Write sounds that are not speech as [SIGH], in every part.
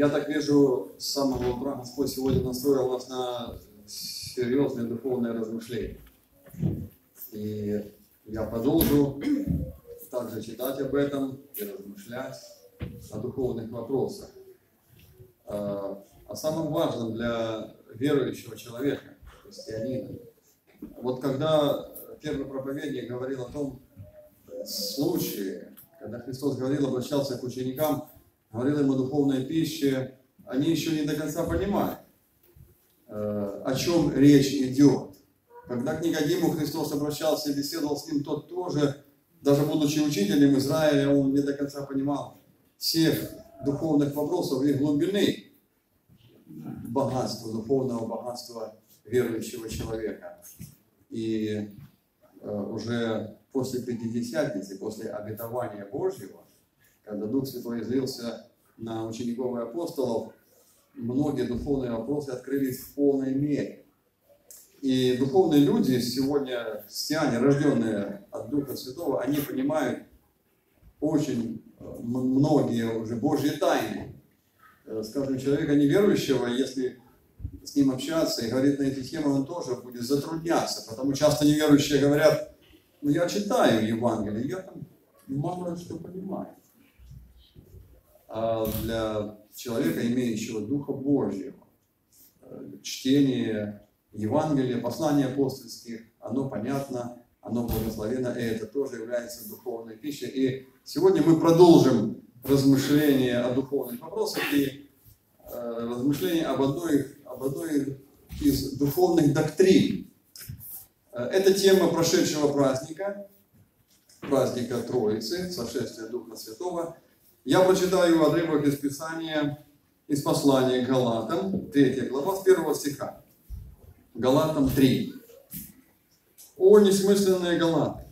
Я так вижу, с самого утра Господь сегодня настроил нас на серьезное духовное размышление. И я продолжу также читать об этом и размышлять о духовных вопросах. А, о самом важном для верующего человека, христианина. Вот когда первый проповедник говорил о том случае, когда Христос говорил, обращался к ученикам, говорил им о духовной пище, они еще не до конца понимают, э, о чем речь идет. Когда к Никодиму Христос обращался и беседовал с ним, тот тоже, даже будучи учителем Израиля, он не до конца понимал всех духовных вопросов и глубины богатства, духовного богатства верующего человека. И э, уже после Пятидесятницы, после обетования Божьего, когда Дух Святой излился на учеников и апостолов, многие духовные вопросы открылись в полной мере. И духовные люди сегодня, христиане, рожденные от Духа Святого, они понимают очень э, многие уже Божьи тайны. Э, скажем, человека неверующего, если с ним общаться и говорить на эти темы, он тоже будет затрудняться, потому часто неверующие говорят, ну я читаю Евангелие, я там мало что понимаю. А для человека, имеющего Духа Божьего, э, чтение Евангелия, послания апостольских, оно понятно, оно благословенно, и это тоже является духовной пищей. И сегодня мы продолжим размышления о духовных вопросах и э, размышления об одной, об одной из духовных доктрин. Э, это тема прошедшего праздника, праздника Троицы, сошествия Духа Святого – я прочитаю отрывок из Писания, из послания к Галатам, 3 глава, с 1 стиха. Галатам 3. «О, несмысленные Галаты,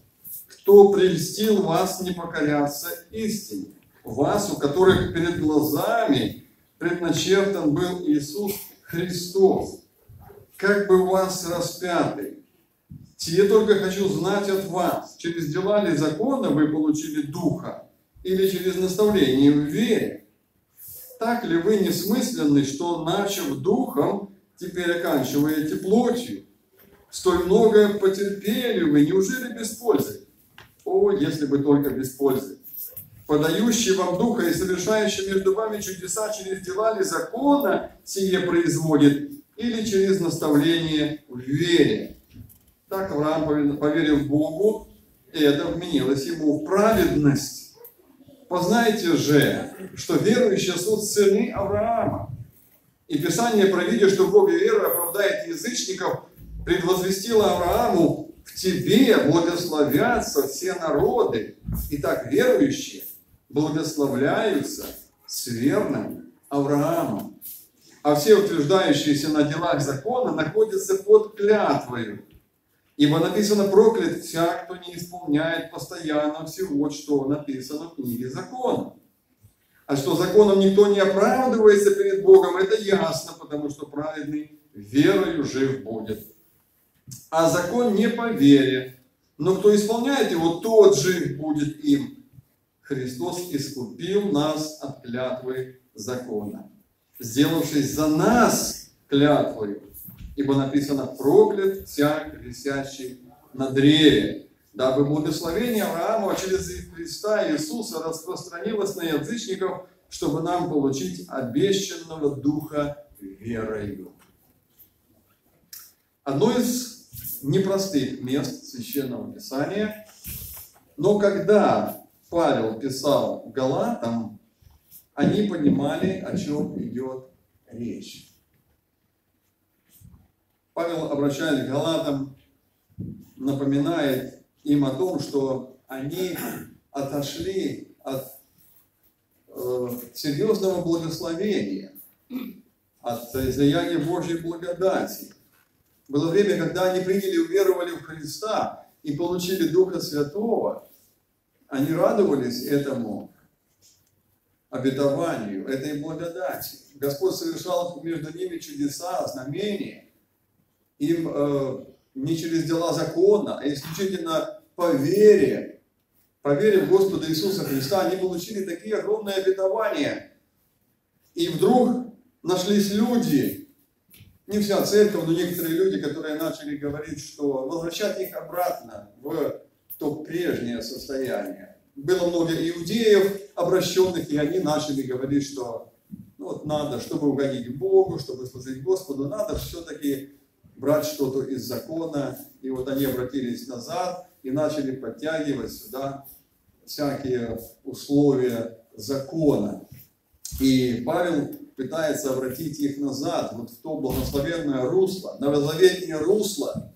кто прельстил вас не покоряться истине, вас, у которых перед глазами предначертан был Иисус Христос, как бы вас распятый. Те только хочу знать от вас, через дела ли закона вы получили Духа, или через наставление в вере? Так ли вы несмысленны, что, начав духом, теперь оканчиваете плотью? Столь многое потерпели вы, неужели без пользы? О, если бы только без пользы! Подающий вам духа и совершающий между вами чудеса через дела ли закона сие производит, или через наставление в вере. Так Авраам, поверил Богу, и это вменилось ему в праведность. Познайте же, что верующие суть сыны Авраама. И Писание, провидя, что Бог веру оправдает язычников, предвозвестило Аврааму, в тебе благословятся все народы. Итак, верующие благословляются с верным Авраамом. А все утверждающиеся на делах закона находятся под клятвою, Ибо написано проклят всяк, кто не исполняет постоянно всего, что написано в книге закона. А что законом никто не оправдывается перед Богом, это ясно, потому что праведный верою жив будет. А закон не по вере, но кто исполняет его, тот жив будет им. Христос искупил нас от клятвы закона, сделавшись за нас клятвой ибо написано «проклят всяк, висящий на древе», дабы благословение Авраама через Христа Иисуса распространилось на язычников, чтобы нам получить обещанного Духа верою. Одно из непростых мест Священного Писания, но когда Павел писал Галатам, они понимали, о чем идет речь. Павел, обращаясь к Галатам, напоминает им о том, что они отошли от э, серьезного благословения, от излияния Божьей благодати. Было время, когда они приняли, уверовали в Христа и получили Духа Святого. Они радовались этому обетованию, этой благодати. Господь совершал между ними чудеса, знамения им э, не через дела закона, а исключительно по вере, по вере в Господа Иисуса Христа, они получили такие огромные обетования. И вдруг нашлись люди, не вся церковь, но некоторые люди, которые начали говорить, что возвращать их обратно в то прежнее состояние. Было много иудеев, обращенных, и они начали говорить, что ну, вот надо, чтобы угодить Богу, чтобы служить Господу, надо все-таки брать что-то из закона. И вот они обратились назад и начали подтягивать сюда всякие условия закона. И Павел пытается обратить их назад, вот в то благословенное русло, новозаветнее русло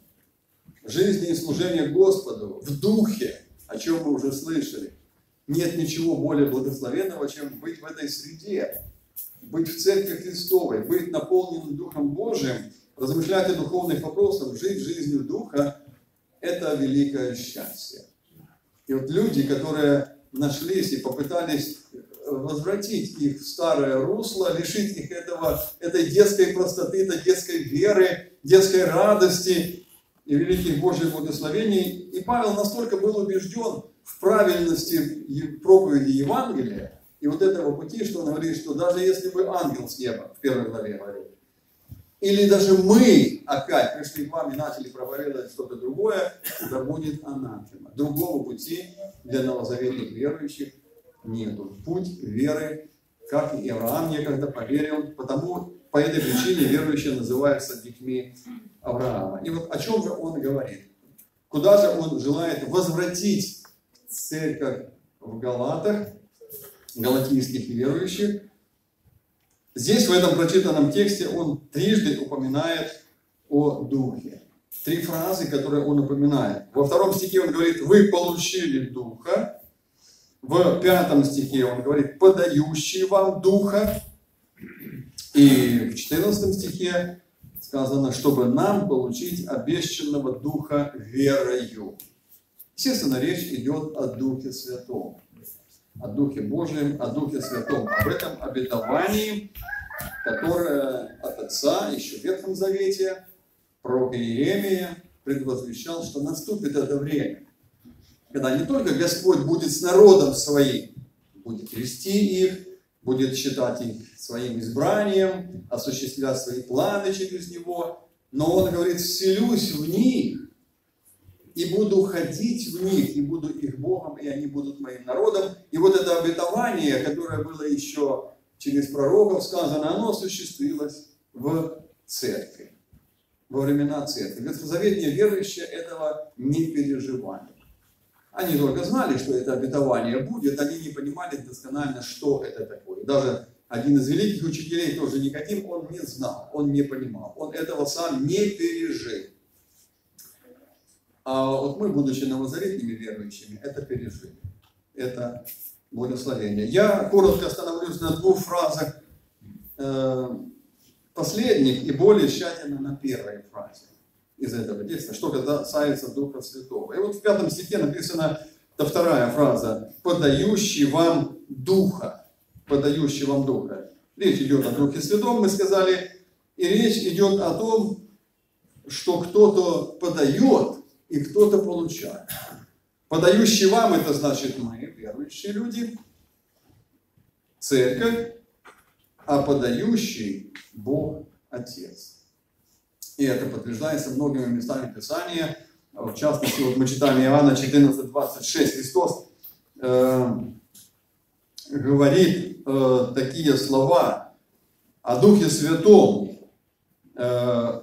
жизни и служения Господу в духе, о чем мы уже слышали. Нет ничего более благословенного, чем быть в этой среде, быть в Церкви Христовой, быть наполненным Духом Божиим, размышлять о духовных вопросах, жить жизнью Духа – это великое счастье. И вот люди, которые нашлись и попытались возвратить их в старое русло, лишить их этого, этой детской простоты, этой детской веры, детской радости и великих Божьих благословений. И Павел настолько был убежден в правильности проповеди Евангелия и вот этого пути, что он говорит, что даже если бы ангел с неба, в первой главе говорит, или даже мы опять пришли к вам и начали проповедовать что-то другое, да будет анафема. Другого пути для новозаветных верующих нету. Путь веры, как и Авраам некогда поверил, потому по этой причине верующие называются детьми Авраама. И вот о чем же он говорит? Куда же он желает возвратить церковь в Галатах, галатийских верующих? Здесь, в этом прочитанном тексте, он трижды упоминает о Духе. Три фразы, которые он упоминает. Во втором стихе он говорит, вы получили Духа, в пятом стихе он говорит, подающий вам духа. И в 14 стихе сказано, чтобы нам получить обещанного духа верою. Естественно, речь идет о Духе Святом, о Духе Божьем, о Духе Святом, об этом обетовании, которое от Отца еще в Ветхом Завете, пророк Иеремия предвозвещал, что наступит это время – когда не только Господь будет с народом своим, будет вести их, будет считать их своим избранием, осуществлять свои планы через него, но Он говорит, вселюсь в них и буду ходить в них, и буду их Богом, и они будут моим народом. И вот это обетование, которое было еще через пророков сказано, оно осуществилось в церкви, во времена церкви. Ветхозаветные верующие этого не переживали. Они только знали, что это обетование будет, они не понимали досконально, что это такое. Даже один из великих учителей, тоже Никодим, он не знал, он не понимал, он этого сам не пережил. А вот мы, будучи новозаветными верующими, это пережили. Это благословение. Я коротко остановлюсь на двух фразах э, последних и более тщательно на первой фразе из этого текста, что касается Духа Святого. И вот в пятом стихе написана та вторая фраза, подающий вам Духа, подающий вам Духа. Речь идет о Духе Святом, мы сказали, и речь идет о том, что кто-то подает и кто-то получает. Подающий вам, это значит мы, верующие люди, церковь, а подающий Бог Отец. И это подтверждается многими местами Писания. В частности, вот мы читаем Иоанна 14, 26. Христос э, говорит э, такие слова о Духе Святом. Э,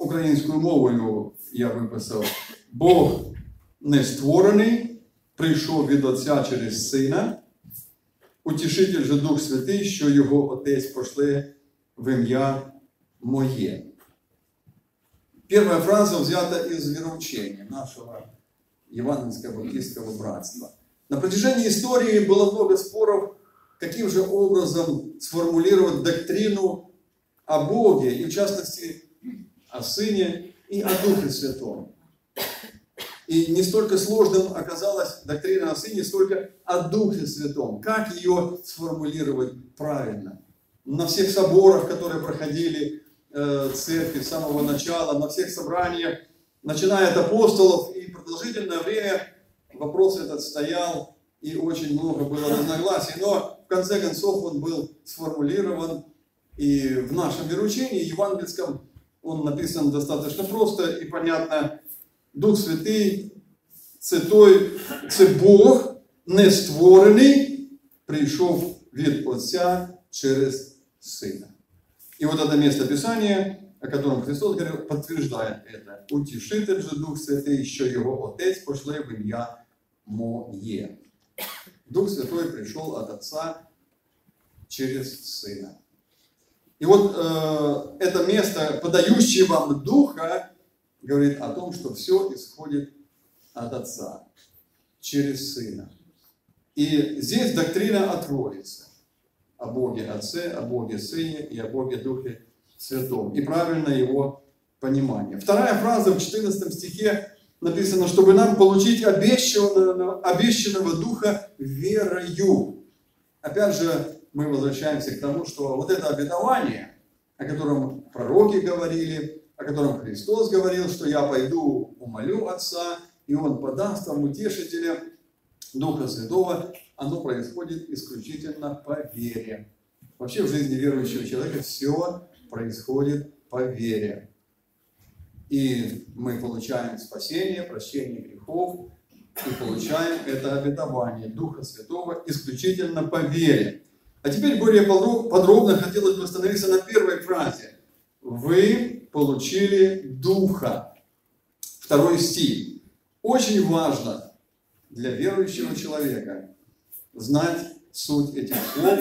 українською мовою я виписав. Бог не створений, прийшов від Отця через Сина, утішитель же Дух Святий, що його Отець пошли в ім'я Моє. Первая фраза взята из вероучения нашего евангельского баптистского братства. На протяжении истории было много споров, каким же образом сформулировать доктрину о Боге, и в частности о Сыне и о Духе Святом. И не столько сложным оказалась доктрина о Сыне, сколько о Духе Святом. Как ее сформулировать правильно? На всех соборах, которые проходили Э, церкви с самого начала, на всех собраниях, начиная от апостолов, и продолжительное время вопрос этот стоял, и очень много было разногласий. Но конце концов он был сформулирован и в нашем веручении евангельском он написан достаточно просто и понятно. Дух Святый, це той, це Бог не створений, прийшов від Отця через Сына. И вот это место Писания, о котором Христос говорил, подтверждает это. Утішитель же Дух Святий, що його Отець пошле в ім'я Моє. Дух Святой пришел от Отца через Сына. И вот э, это место, подающее вам Духа, говорит о том, что все исходит от Отца через Сына. И здесь доктрина о Троице, о Боге Отце, о Боге Сыне и о Боге Духе Святом. И правильное его понимание. Вторая фраза в 14 стихе написано, чтобы нам получить обещанного, обещанного Духа верою. Опять же, мы возвращаемся к тому, что вот это обетование, о котором пророки говорили, о котором Христос говорил, что я пойду умолю Отца, и Он подаст вам утешителя Духа Святого, оно происходит исключительно по вере. Вообще в жизни верующего человека все происходит по вере. И мы получаем спасение, прощение грехов, и получаем это обетование Духа Святого исключительно по вере. А теперь более подробно хотелось бы остановиться на первой фразе. Вы получили Духа. Второй стих. Очень важно для верующего человека знать суть этих слов,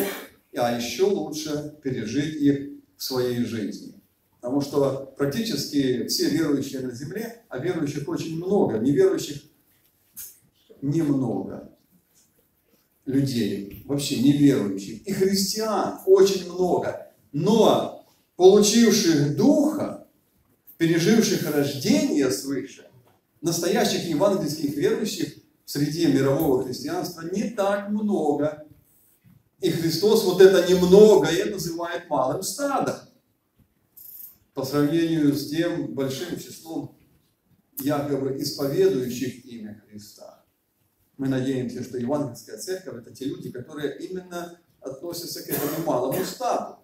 а еще лучше пережить их в своей жизни. Потому что практически все верующие на земле, а верующих очень много, неверующих немного людей, вообще неверующих, и христиан очень много, но получивших Духа, переживших рождение свыше, настоящих евангельских верующих среди мирового христианства не так много. И Христос вот это немногое называет малым стадом по сравнению с тем большим числом якобы исповедующих имя Христа. Мы надеемся, что Евангельская церковь – это те люди, которые именно относятся к этому малому стаду,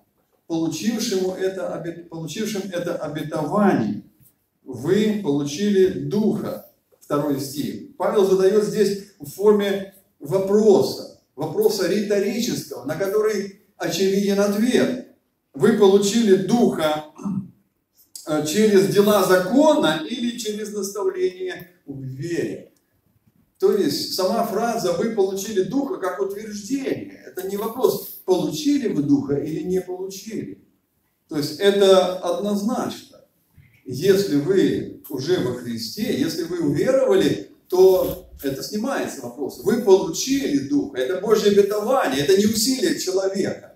получившему это, получившим это обетование. Вы получили Духа. Второй стих. Павел задает здесь в форме вопроса, вопроса риторического, на который очевиден ответ. Вы получили Духа э, через дела закона или через наставление в вере. То есть сама фраза «вы получили Духа» как утверждение. Это не вопрос, получили вы Духа или не получили. То есть это однозначно. Если вы уже во Христе, если вы уверовали, то это снимается вопрос. Вы получили Духа. Это Божье обетование, это не усилие человека.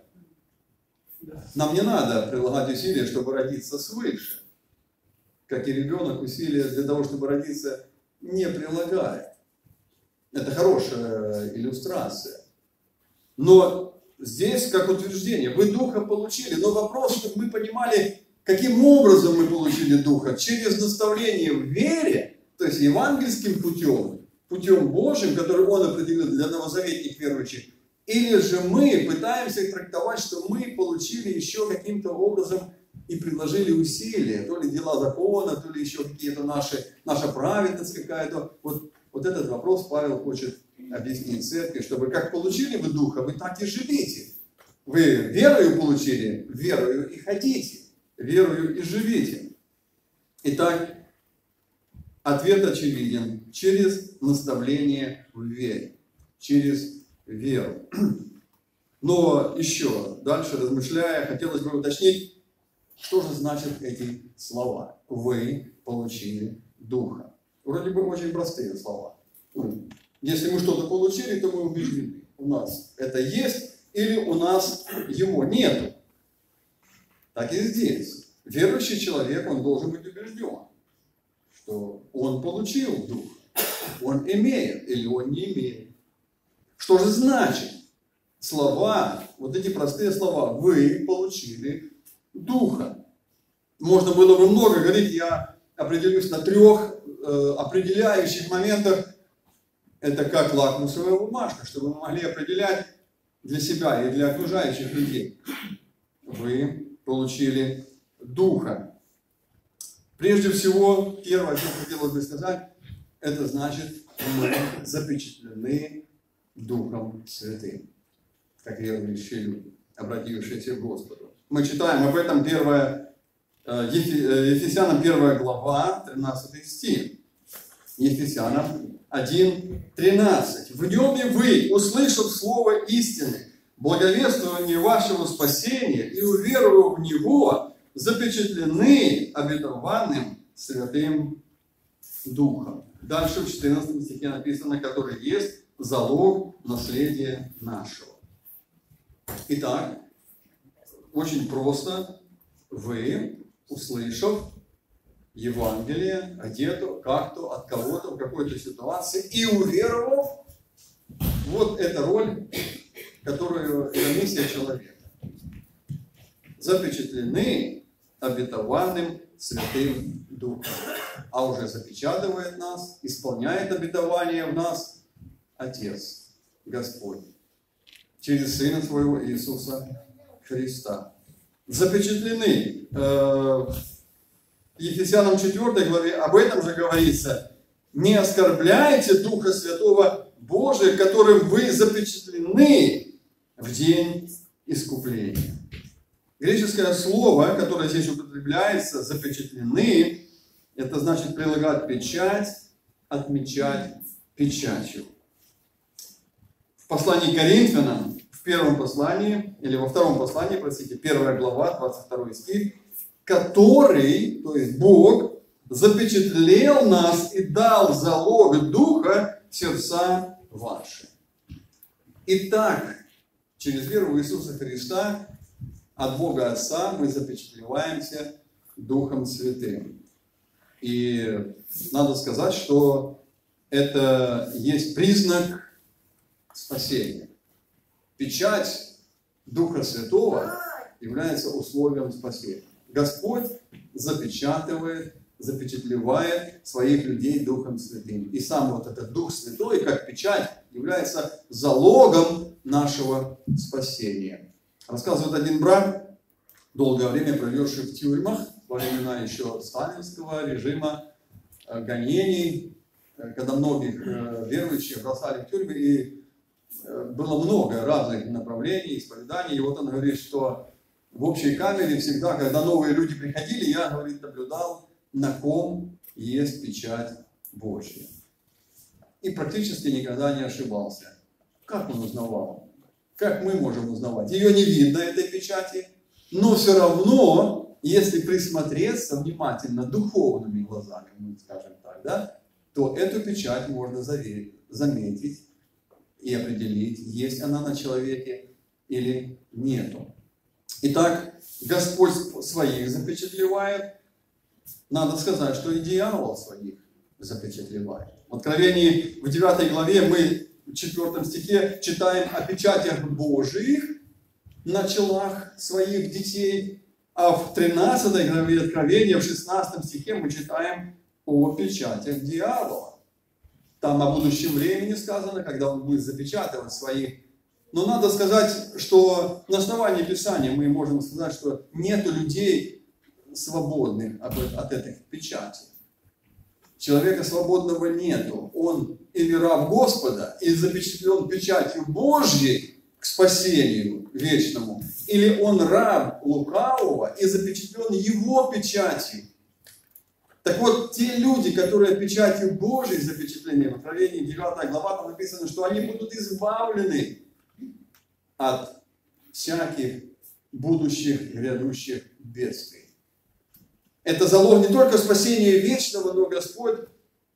Нам не надо прилагать усилия, чтобы родиться свыше. Как и ребенок усилия для того, чтобы родиться, не прилагает. Это хорошая иллюстрация. Но здесь как утверждение. Вы Духа получили, но вопрос, чтобы мы понимали, каким образом мы получили Духа. Через наставление в вере, то есть евангельским путем, путем Божьим, который Он определил для новозаветных верующих, или же мы пытаемся трактовать, что мы получили еще каким-то образом и предложили усилия, то ли дела закона, то ли еще какие-то наши, наша праведность какая-то. Вот вот этот вопрос Павел хочет объяснить церкви, чтобы как получили вы Духа, вы так и живите. Вы верою получили, верою и хотите, верою и живите. Итак, ответ очевиден. Через наставление в вере. Через веру. [CLEARS THROAT] Но еще дальше размышляя, хотелось бы уточнить, что же значат эти слова. Вы получили Духа. Вроде бы очень простые слова. Ну, если мы что-то получили, то мы убеждены. У нас это есть или у нас его нет. Так и здесь. Верующий человек, он должен быть убежден, что он получил Дух. Он имеет или он не имеет. Что же значит слова, вот эти простые слова, вы получили Духа. Можно было бы много говорить, я определюсь на трех Э, определяющих моментах это как лакмусовая бумажка, чтобы мы могли определять, для себя и для окружающих людей. Вы получили Духа. Прежде всего, первое, что хотелось бы сказать, это значит, мы запечатлены Духом Святым, как верующие люди, обратившиеся к Господу. Мы читаем об этом 1 э, Ефесянам 1 глава, 13 стих. Ефесянам 1.13. В нем и вы, услышав слово истины, благовествование вашего спасения и уверовав в него, запечатлены обетованным Святым Духом. Дальше в 14 стихе написано, который есть залог наследия нашего. Итак, очень просто, вы, услышав Евангелие где-то, как-то, от кого-то, в какой-то ситуации, и уверовав, вот эта роль, которую, это миссия человека. Запечатлены обетованным Святым Духом. А уже запечатывает нас, исполняет обетование в нас Отец, Господь, через Сына Своего Иисуса Христа. Запечатлены э, Ефесянам 4 главе об этом же говорится. Не оскорбляйте Духа Святого Божия, которым вы запечатлены в день искупления. Греческое слово, которое здесь употребляется, запечатлены, это значит прилагать печать, отмечать печатью. В послании к Коринфянам, в первом послании, или во втором послании, простите, первая глава, 22 стих, который, то есть Бог, запечатлел нас и дал залог Духа в сердца ваши. Итак, через веру в Иисуса Христа от Бога Отца мы запечатлеваемся Духом Святым. И надо сказать, что это есть признак спасения. Печать Духа Святого является условием спасения. Господь запечатывает, запечатлевает своих людей Духом Святым. И сам вот этот Дух Святой, как печать, является залогом нашего спасения. Рассказывает один брат, долгое время проведший в тюрьмах, во времена еще сталинского режима э, гонений, э, когда многих э, верующих бросали в тюрьмы, и было много разных направлений, исповеданий. И вот он говорит, что в общей камере всегда, когда новые люди приходили, я, говорит, наблюдал, на ком есть печать Божья. И практически никогда не ошибался. Как он узнавал? Как мы можем узнавать? Ее не видно, этой печати, но все равно, если присмотреться внимательно духовными глазами, мы скажем так, да, то эту печать можно заметить и определить, есть она на человеке или нету. Итак, Господь своих запечатлевает. Надо сказать, что и дьявол своих запечатлевает. В Откровении в 9 главе мы в 4 стихе читаем о печатях Божьих на челах своих детей, а в 13 главе Откровения, в 16 стихе мы читаем о печатях дьявола. Там о будущем времени сказано, когда он будет запечатывать своих но надо сказать, что на основании Писания мы можем сказать, что нет людей свободных от этой печати. Человека свободного нету. Он или раб Господа, и запечатлен печатью Божьей к спасению вечному, или он раб лукавого и запечатлен его печатью. Так вот, те люди, которые печатью Божьей запечатлены, в Откровении 9 глава там написано, что они будут избавлены от всяких будущих грядущих бедствий. Это залог не только спасения вечного, но Господь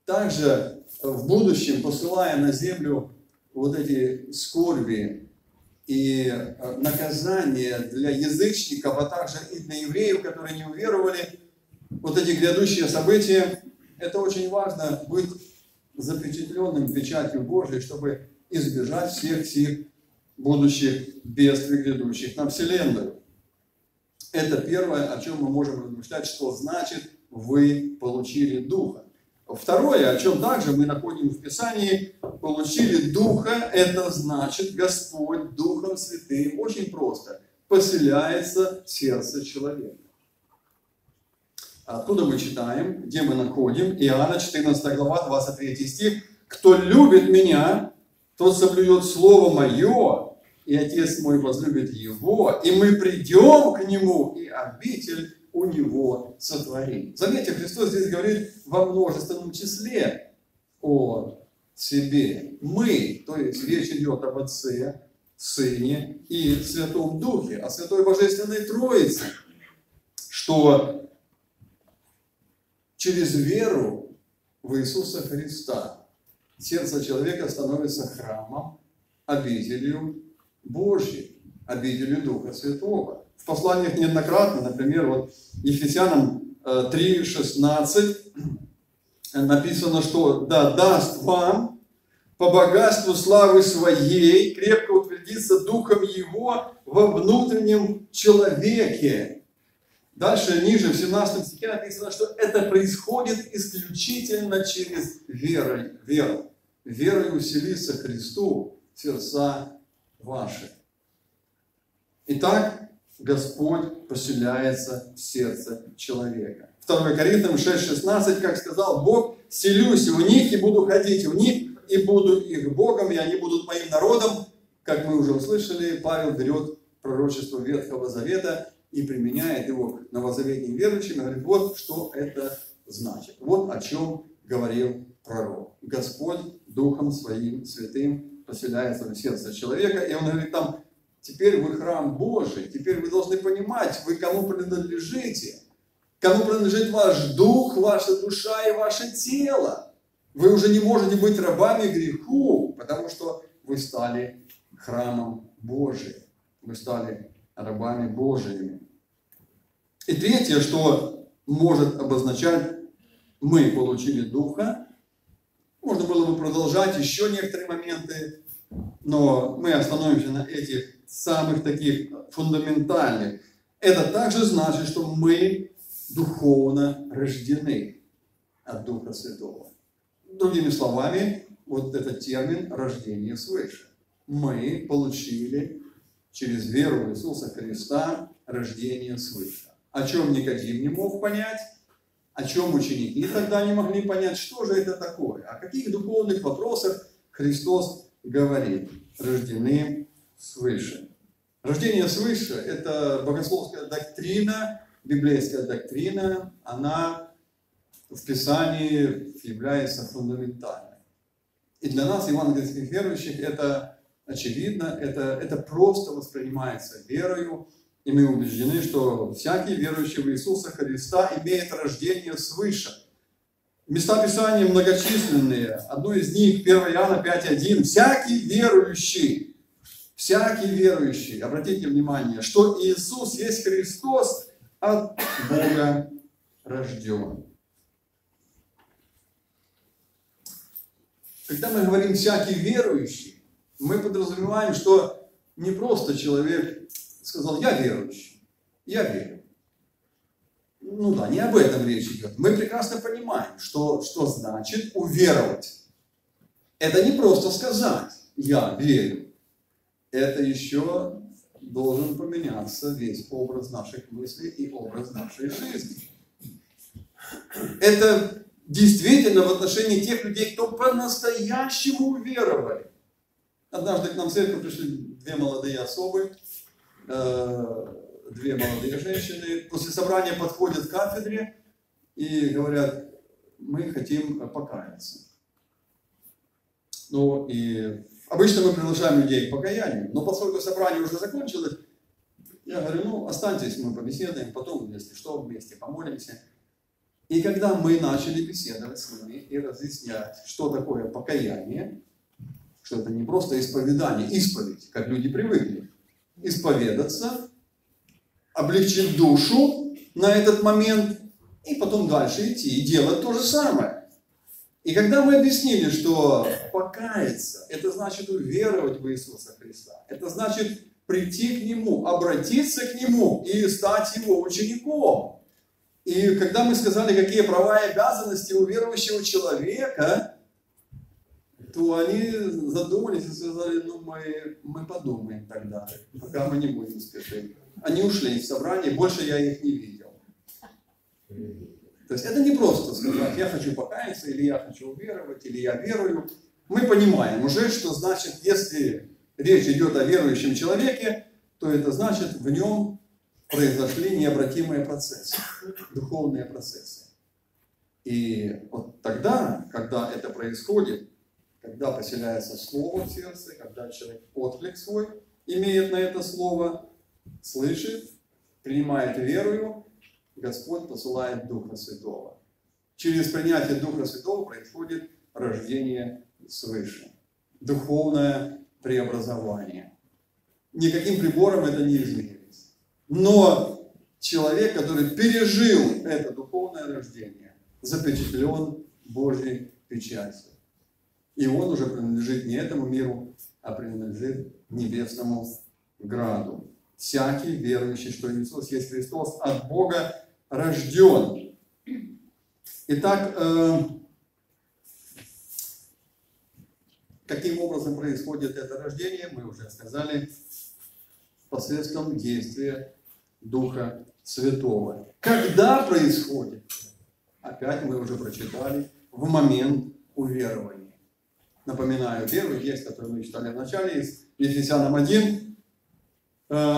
также в будущем, посылая на землю вот эти скорби и э, наказания для язычников, а также и для евреев, которые не уверовали, вот эти грядущие события, это очень важно быть запечатленным печатью Божией, чтобы избежать всех сих будущих бедствий, грядущих на Вселенную. Это первое, о чем мы можем размышлять, что значит вы получили Духа. Второе, о чем также мы находим в Писании, получили Духа, это значит Господь Духом Святым, очень просто, поселяется в сердце человека. Откуда мы читаем, где мы находим? Иоанна 14 глава, 23 стих. «Кто любит меня, тот соблюдет Слово Мое, и Отец мой возлюбит его, и мы придем к нему, и обитель у него сотворим». Заметьте, Христос здесь говорит во множественном числе о себе. Мы, то есть речь идет об Отце, Сыне и Святом Духе, о Святой Божественной Троице, что через веру в Иисуса Христа сердце человека становится храмом, обителью Божьей, обителью Духа Святого. В посланиях неоднократно, например, вот Ефесянам 3.16 э, написано, что «Да даст вам по богатству славы своей крепко утвердиться Духом Его во внутреннем человеке». Дальше, ниже, в 17 стихе написано, что это происходит исключительно через веру. веру. Верой уселиться Христу сердца ваши. Итак, Господь поселяется в сердце человека. 2 Коринфянам 6,16, как сказал Бог, селюсь в них и буду ходить в них, и буду их Богом, и они будут моим народом. Как мы уже услышали, Павел берет пророчество Ветхого Завета и применяет его новозаветным верующим, и говорит, вот что это значит. Вот о чем говорил пророк. Господь Духом Своим Святым поселяется в сердце человека, и он говорит там, теперь вы храм Божий, теперь вы должны понимать, вы кому принадлежите, кому принадлежит ваш дух, ваша душа и ваше тело. Вы уже не можете быть рабами греху, потому что вы стали храмом Божиим. Вы стали рабами Божиими. И третье, что может обозначать мы получили Духа, можно было бы продолжать еще некоторые моменты, но мы остановимся на этих самых таких фундаментальных. Это также значит, что мы духовно рождены от Духа Святого. Другими словами, вот этот термин «рождение свыше». Мы получили через веру в Иисуса Христа рождение свыше. О чем Никодим не мог понять, о чем ученики тогда не могли понять, что же это такое, о каких духовных вопросах Христос говорит, рождены свыше. Рождение свыше – это богословская доктрина, библейская доктрина, она в Писании является фундаментальной. И для нас, евангельских верующих, это очевидно, это, это просто воспринимается верою, и мы убеждены, что всякий верующий в Иисуса Христа имеет рождение свыше. Места Писания многочисленные. Одно из них, 1 Иоанна 5.1. Всякий верующий, всякий верующий, обратите внимание, что Иисус есть Христос от Бога рожден. Когда мы говорим «всякий верующий», мы подразумеваем, что не просто человек сказал, я верующий, я верю. Ну да, не об этом речь идет. Мы прекрасно понимаем, что, что значит уверовать. Это не просто сказать, я верю. Это еще должен поменяться весь образ наших мыслей и образ нашей жизни. Это действительно в отношении тех людей, кто по-настоящему уверовали. Однажды к нам в церковь пришли две молодые особы, две молодые женщины. После собрания подходят к кафедре и говорят, мы хотим покаяться. Ну и обычно мы приглашаем людей к покаянию, но поскольку собрание уже закончилось, я говорю, ну останьтесь, мы побеседуем, потом, если что, вместе помолимся. И когда мы начали беседовать с ними и разъяснять, что такое покаяние, что это не просто исповедание, исповедь, как люди привыкли, исповедаться, облегчить душу на этот момент и потом дальше идти и делать то же самое. И когда мы объяснили, что покаяться, это значит уверовать в Иисуса Христа, это значит прийти к Нему, обратиться к Нему и стать Его учеником. И когда мы сказали, какие права и обязанности у верующего человека, то они задумались и сказали, ну мы, мы подумаем тогда, пока мы не будем спешить. Они ушли из собрания, больше я их не видел. То есть это не просто сказать, я хочу покаяться, или я хочу уверовать, или я верую. Мы понимаем уже, что значит, если речь идет о верующем человеке, то это значит, в нем произошли необратимые процессы, духовные процессы. И вот тогда, когда это происходит, когда поселяется слово в сердце, когда человек отклик свой имеет на это слово, слышит, принимает верою, Господь посылает Духа Святого. Через принятие Духа Святого происходит рождение свыше, духовное преобразование. Никаким прибором это не измерится. Но человек, который пережил это духовное рождение, запечатлен Божьей печатью. И он уже принадлежит не этому миру, а принадлежит небесному граду. Всякий верующий, что Иисус есть Христос, от Бога рожден. Итак, э, каким образом происходит это рождение, мы уже сказали, посредством действия Духа Святого. Когда происходит? Опять мы уже прочитали, в момент уверования. Напоминаю, первый текст, который мы читали в начале, из Ефесянам 1. Э,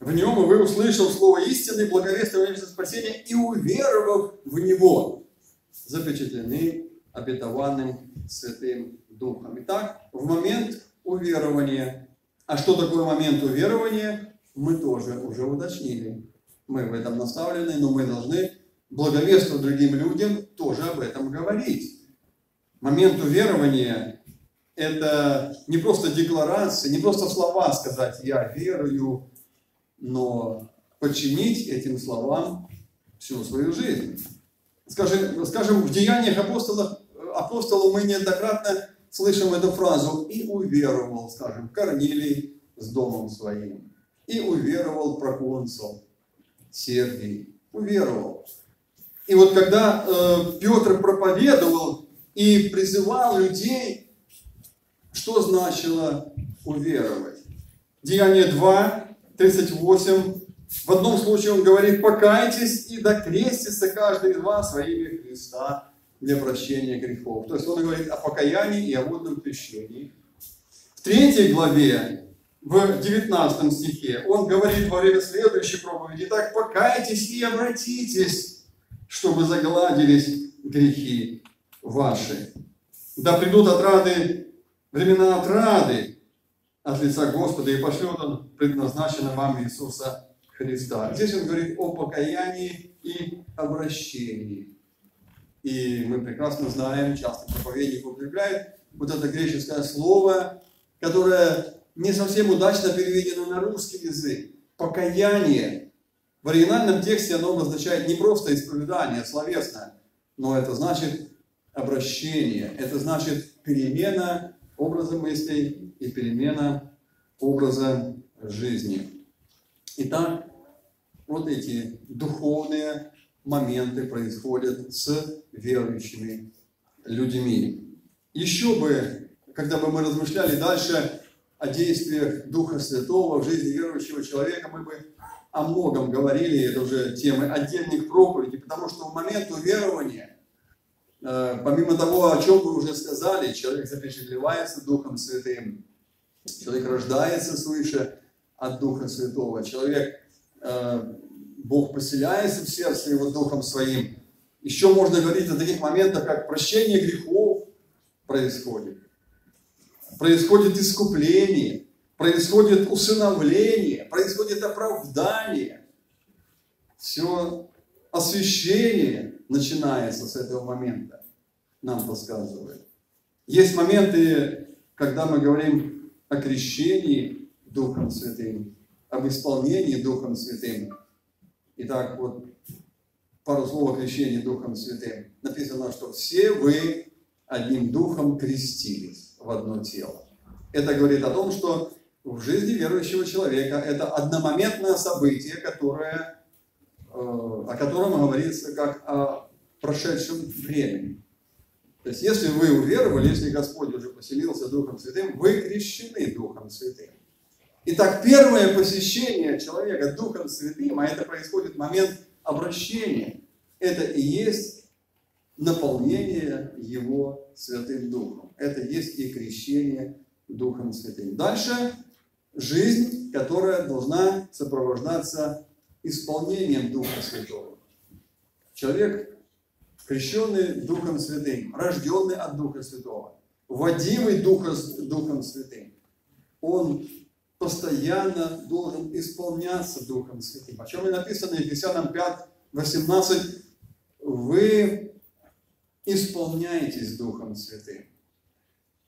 в нем вы услышав слово истины, благовествовали спасения и уверовав в него, запечатлены обетованным Святым Духом. Итак, в момент уверования. А что такое момент уверования, мы тоже уже уточнили. Мы в этом наставлены, но мы должны благовествовать другим людям тоже об этом говорить момент уверования – это не просто декларация, не просто слова сказать «я верую», но подчинить этим словам всю свою жизнь. Скажем, скажем в деяниях апостолов, апостолов мы неоднократно слышим эту фразу «и уверовал», скажем, Корнилий с домом своим, «и уверовал проконсул Сергий», уверовал. И вот когда э, Петр проповедовал и призывал людей, что значило уверовать. Деяние 2, 38. В одном случае он говорит, покайтесь и докрестится каждый из вас во имя Христа для прощения грехов. То есть он говорит о покаянии и о водном крещении. В третьей главе, в 19 стихе, он говорит во время следующей проповеди, так покайтесь и обратитесь, чтобы загладились грехи ваши. Да придут отрады, времена отрады от лица Господа, и пошлет Он предназначенного вам Иисуса Христа. Здесь он говорит о покаянии и обращении. И мы прекрасно знаем, часто проповедник употребляет вот это греческое слово, которое не совсем удачно переведено на русский язык. Покаяние. В оригинальном тексте оно обозначает не просто исповедание словесное, но это значит обращение. Это значит перемена образа мыслей и перемена образа жизни. Итак, вот эти духовные моменты происходят с верующими людьми. Еще бы, когда бы мы размышляли дальше о действиях Духа Святого в жизни верующего человека, мы бы о многом говорили, это уже темы отдельных проповедей, потому что в момент уверования – помимо того, о чем вы уже сказали, человек запечатлевается Духом Святым, человек рождается свыше от Духа Святого, человек, э, Бог поселяется в сердце его Духом Своим. Еще можно говорить о таких моментах, как прощение грехов происходит, происходит искупление, происходит усыновление, происходит оправдание. Все освящение начинается с этого момента, нам подсказывает. Есть моменты, когда мы говорим о крещении Духом Святым, об исполнении Духом Святым. Итак, вот пару слов о крещении Духом Святым. Написано, что все вы одним Духом крестились в одно тело. Это говорит о том, что в жизни верующего человека это одномоментное событие, которое о котором говорится как о прошедшем времени. То есть, если вы уверовали, если Господь уже поселился Духом Святым, вы крещены Духом Святым. Итак, первое посещение человека Духом Святым, а это происходит в момент обращения, это и есть наполнение его Святым Духом. Это есть и крещение Духом Святым. Дальше жизнь, которая должна сопровождаться исполнением Духа Святого. Человек, крещенный Духом Святым, рожденный от Духа Святого, водимый Духом Святым, он постоянно должен исполняться Духом Святым. О чем и написано в Ефесянам 5, 18, вы исполняетесь Духом Святым.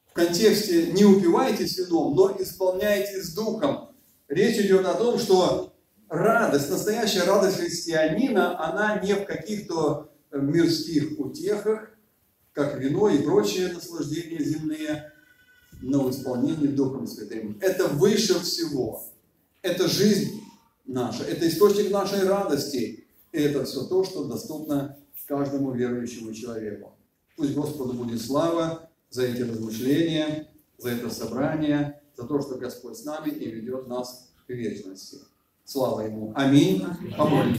В контексте не упивайтесь вином, но исполняйтесь Духом. Речь идет о том, что радость, настоящая радость христианина, она не в каких-то мирских утехах, как вино и прочие наслаждения земные, но в исполнении Духом Святым. Это выше всего. Это жизнь наша, это источник нашей радости. И это все то, что доступно каждому верующему человеку. Пусть Господу будет слава за эти размышления, за это собрание, за то, что Господь с нами и ведет нас к вечности. Слава Ему. Аминь. Помолимся.